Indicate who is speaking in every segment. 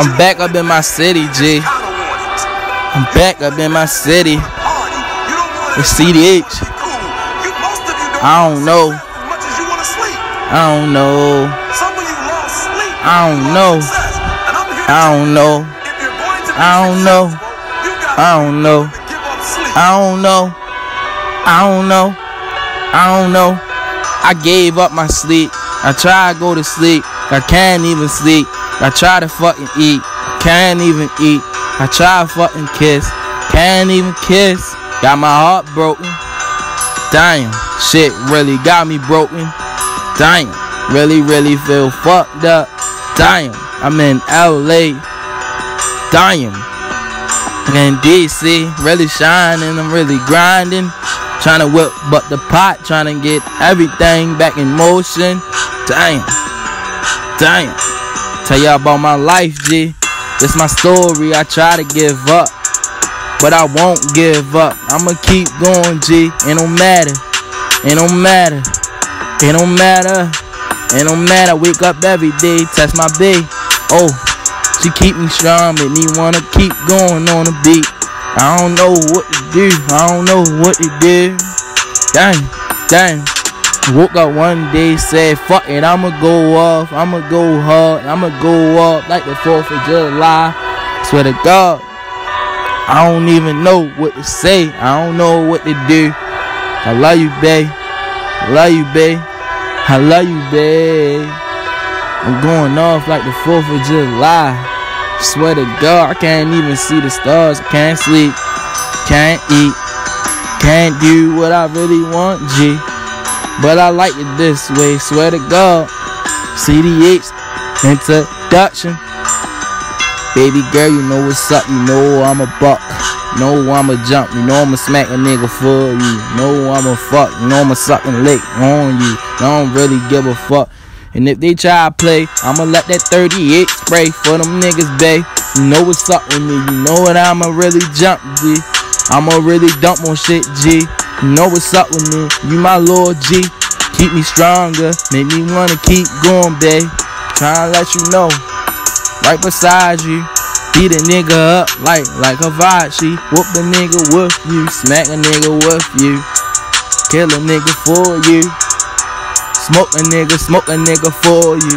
Speaker 1: I'm back up in my city, G. I'm back up in my city. It's CDH. I don't know. I don't know. I don't know. I don't know. I don't know. I don't know. I don't know. I don't know. I don't know. I gave up my sleep. I try to go to sleep. I can't even sleep. I try to fucking eat. Can't even eat. I try to fucking kiss. Can't even kiss. Got my heart broken. Damn. Shit really got me broken. Damn. Really, really feel fucked up. Damn. I'm in LA. Damn. In DC. Really shining. I'm really grinding. Trying to whip but the pot. Trying to get everything back in motion. Damn. Damn. Tell y'all about my life, G. This my story. I try to give up. But I won't give up. I'ma keep going, G. It don't matter. It don't matter. It don't matter. It don't matter. Wake up every day. Test my B. Oh, she keep me strong. Make me wanna keep going on the beat. I don't know what to do. I don't know what to do. Dang, dang. Woke up one day, said, fuck it, I'ma go off, I'ma go hard, I'ma go up like the 4th of July. Swear to God, I don't even know what to say, I don't know what to do. I love you, babe. I love you, babe. I love you, babe. I'm going off like the 4th of July. Swear to God, I can't even see the stars, I can't sleep, can't eat, can't do what I really want, G. But I like it this way, swear to God. CDH introduction. Baby girl, you know what's up. You know I'm a buck. You know I'm a jump. You know I'ma smack a nigga for you. You know I'm a fuck. You know I'ma lick on you. I don't really give a fuck. And if they try to play, I'ma let that 38 spray for them niggas, babe. You know what's up with me. You know what I'ma really jump, G. I'ma really dump on shit, G. You know what's up with me. You my Lord G. Keep me stronger. Make me wanna keep going, babe. Tryna let you know. Right beside you. Beat a nigga up like like Hibachi. Whoop a nigga with you. Smack a nigga with you. Kill a nigga for you. Smoke a nigga, smoke a nigga for you.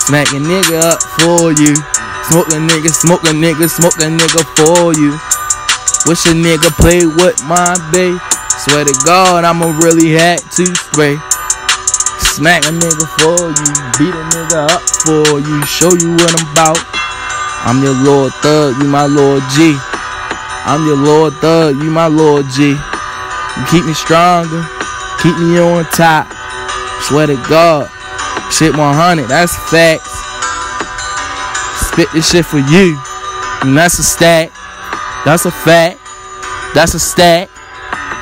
Speaker 1: Smack a nigga up for you. Smoke a nigga, smoke a nigga, smoke a nigga for you. Wish a nigga play with my babe. Swear to God, I'ma really had to spray. Smack a nigga for you, beat a nigga up for you, show you what I'm about. I'm your Lord Thug, you my Lord G. I'm your Lord Thug, you my Lord G. You keep me stronger, keep me on top. Swear to God, shit 100, that's facts. Spit this shit for you, and that's a stack. That's a fact. That's a stack.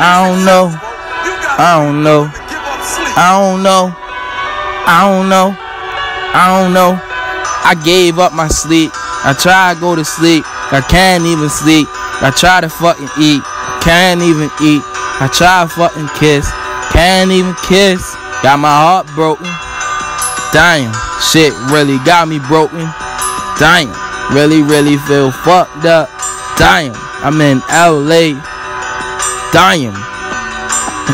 Speaker 1: I don't know. I don't know. I don't know. I don't know. I don't know. I gave up my sleep. I try to go to sleep. I can't even sleep. I try to fucking eat. Can't even eat. I try to fucking kiss. Can't even kiss. Got my heart broken. Damn. Shit really got me broken. Damn. Really, really feel fucked up. Damn. I'm in LA. Damn.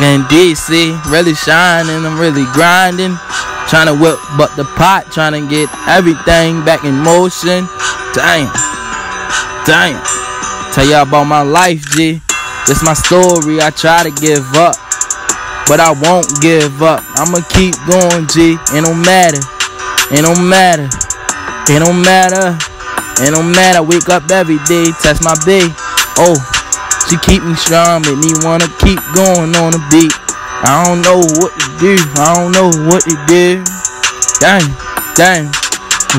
Speaker 1: In DC, really shining, I'm really grinding. Trying to whip but the pot, trying to get everything back in motion. Damn. Damn. Tell y'all about my life, G. This my story, I try to give up. But I won't give up. I'ma keep going, G. It don't matter. It don't matter. It don't matter. It don't matter. Wake up every day, test my B. Oh, she keep me strong, make me wanna keep going on the beat. I don't know what to do. I don't know what to do. Dang, dang.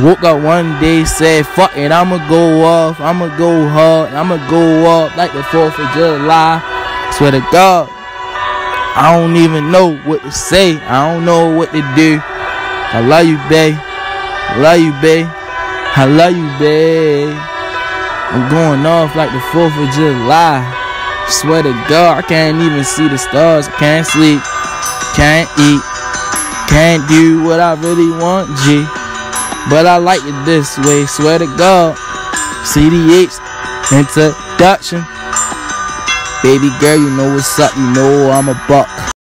Speaker 1: Woke up one day, said, fuck it, I'ma go off, I'ma go hard, I'ma go up like the 4th of July. Swear to God, I don't even know what to say, I don't know what to do. I love you, babe. I love you, babe. I love you, babe. I'm going off like the 4th of July. Swear to God, I can't even see the stars. Can't sleep, can't eat, can't do what I really want, G. But I like it this way, swear to God. CDH introduction. Baby girl, you know what's up, you know I'm a buck.